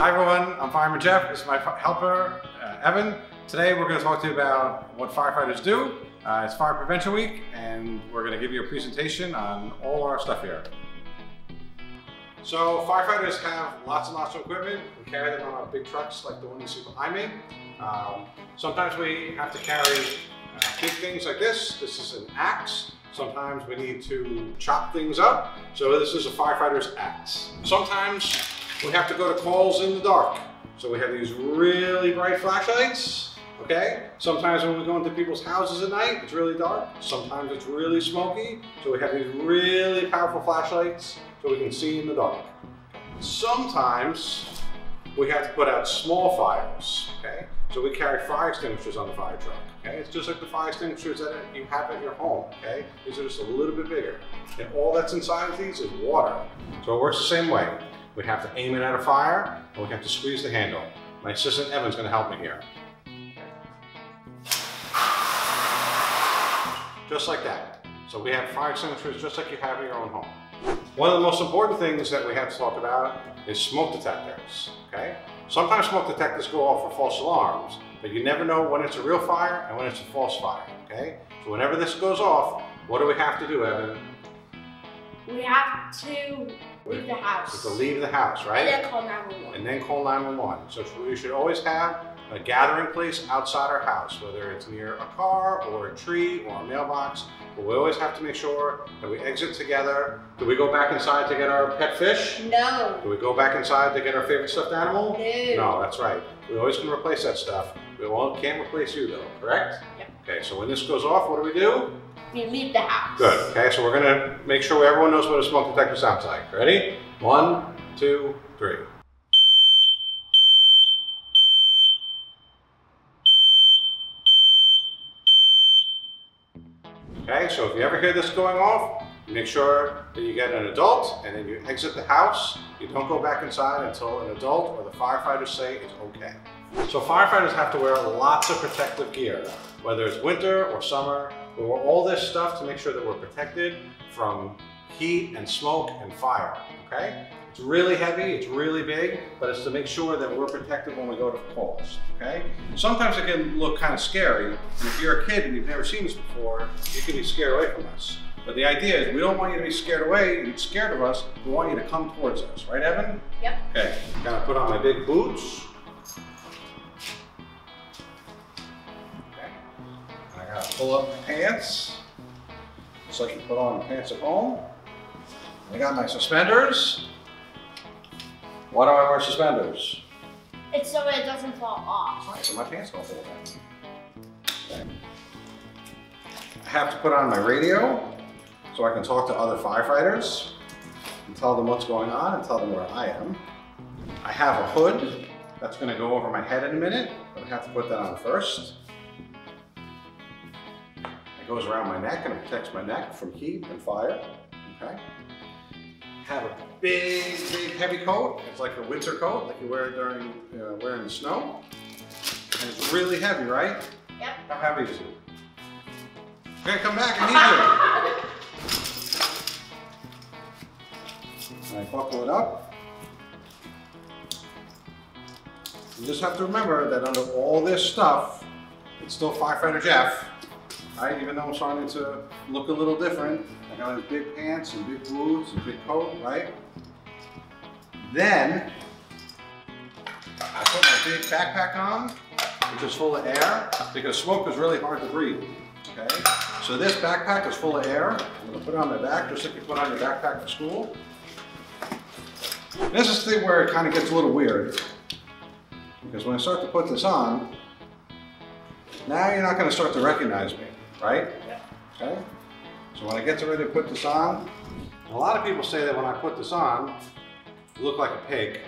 Hi everyone, I'm Fireman Jeff. This is my helper, uh, Evan. Today we're going to talk to you about what firefighters do. Uh, it's Fire Prevention Week and we're going to give you a presentation on all our stuff here. So firefighters have lots and lots of equipment. We carry them on our big trucks like the one you see behind me. Um, sometimes we have to carry uh, big things like this. This is an axe. Sometimes we need to chop things up. So this is a firefighter's axe. Sometimes we have to go to calls in the dark. So we have these really bright flashlights, okay? Sometimes when we go into people's houses at night, it's really dark. Sometimes it's really smoky. So we have these really powerful flashlights so we can see in the dark. Sometimes we have to put out small fires, okay? So we carry fire extinguishers on the fire truck, okay? It's just like the fire extinguishers that you have at your home, okay? These are just a little bit bigger. And all that's inside of these is water. So it works the same way. We have to aim it at a fire, and we'd have to squeeze the handle. My assistant Evan's gonna help me here. Just like that. So we have fire extinguishers just like you have in your own home. One of the most important things that we have to talk about is smoke detectors, okay? Sometimes smoke detectors go off for false alarms, but you never know when it's a real fire and when it's a false fire, okay? So whenever this goes off, what do we have to do, Evan? We have to leave the house. To leave the house, right? And then call 911. And then call 911. So we should always have a gathering place outside our house, whether it's near a car or a tree or a mailbox. But we always have to make sure that we exit together. Do we go back inside to get our pet fish? No. Do we go back inside to get our favorite stuffed animal? No. No, that's right. We always can replace that stuff. We won't, can't replace you though, correct? Yep. Okay, so when this goes off, what do we do? We leave the house. Good. Okay, so we're gonna make sure everyone knows what a smoke detector sounds like. Ready? One, two, three. Okay, so if you ever hear this going off, make sure that you get an adult and then you exit the house. You don't go back inside until an adult or the firefighters say it's okay. So firefighters have to wear lots of protective gear, whether it's winter or summer. We all this stuff to make sure that we're protected from heat and smoke and fire, okay? It's really heavy, it's really big, but it's to make sure that we're protected when we go to calls, okay? Sometimes it can look kind of scary, and if you're a kid and you've never seen this before, you can be scared away from us. But the idea is we don't want you to be scared away and scared of us, we want you to come towards us, right Evan? Yep. Okay, I'm gonna put on my big boots. I gotta pull up my pants, just like you put on pants at home. I got my suspenders. Why do I wear suspenders? It's so it doesn't fall off. Right, so my pants don't fall down. Okay. I have to put on my radio so I can talk to other firefighters and tell them what's going on and tell them where I am. I have a hood that's going to go over my head in a minute, but I have to put that on first. Goes around my neck and it protects my neck from heat and fire. Okay. Have a big, big heavy coat. It's like a winter coat, like you wear during uh, wearing the snow. And it's really heavy, right? Yep. How heavy is it? Okay, come back, I need you. I buckle it up. You just have to remember that under all this stuff, it's still Firefighter Jeff. Right? Even though I'm starting to look a little different. I got his big pants and big boots and big coat, right? Then, I put my big backpack on, which is full of air, because smoke is really hard to breathe, okay? So this backpack is full of air. I'm gonna put it on my back, just like you put on your backpack for school. This is the thing where it kind of gets a little weird, because when I start to put this on, now you're not gonna start to recognize me, right? Okay? So when I get to ready to put this on, a lot of people say that when I put this on, I look like a pig.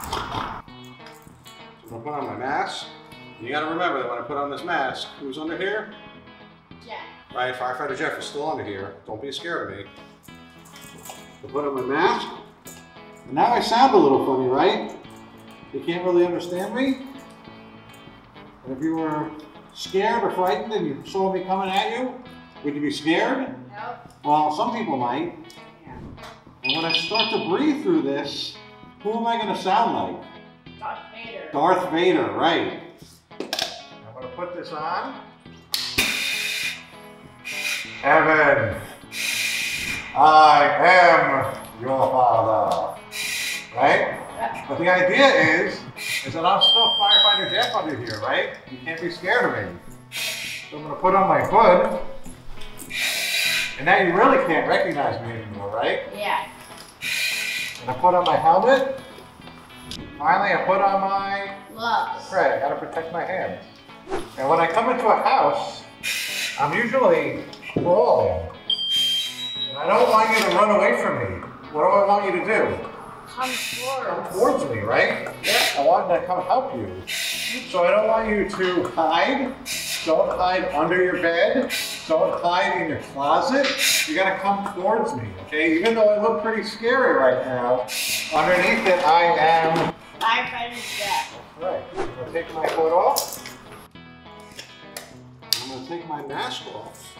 So I'm gonna put on my mask. And you gotta remember that when I put on this mask, who's under here? Jeff. Right, firefighter Jeff is still under here. Don't be scared of me. I put on my mask. And now I sound a little funny, right? You can't really understand me? And if you were scared or frightened and you saw me coming at you, would you be scared? No. Well, some people might. Yeah. And when I start to breathe through this, who am I going to sound like? Darth Vader. Darth Vader, right. I'm gonna put this on. Evan, I am your father. Right? But the idea is, is a lot of still firefighter Jeff under here, right? You can't be scared of me. So I'm gonna put on my hood. And now you really can't recognize me anymore, right? Yeah. And I put on my helmet. Finally, I put on my Gloves. Right, I gotta protect my hands. And when I come into a house, I'm usually crawling. And I don't want you to run away from me. What do I want you to do? Come Come towards me, right? Yeah. I want to come help you. So I don't want you to hide. Don't hide under your bed. Don't hide in your closet. You gotta come towards me, okay? Even though I look pretty scary right now, underneath it I am Firefighter Jeff. Right. I'm gonna take my hood off. I'm gonna take my mask off.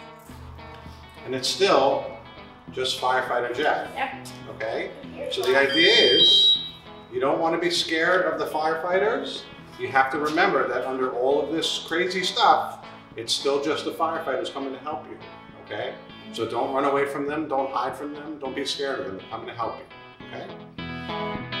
And it's still just firefighter Jeff, Yep. okay? So the idea is, you don't want to be scared of the firefighters. You have to remember that under all of this crazy stuff, it's still just the firefighters coming to help you, okay? So don't run away from them, don't hide from them, don't be scared of them, they're coming to help you, okay?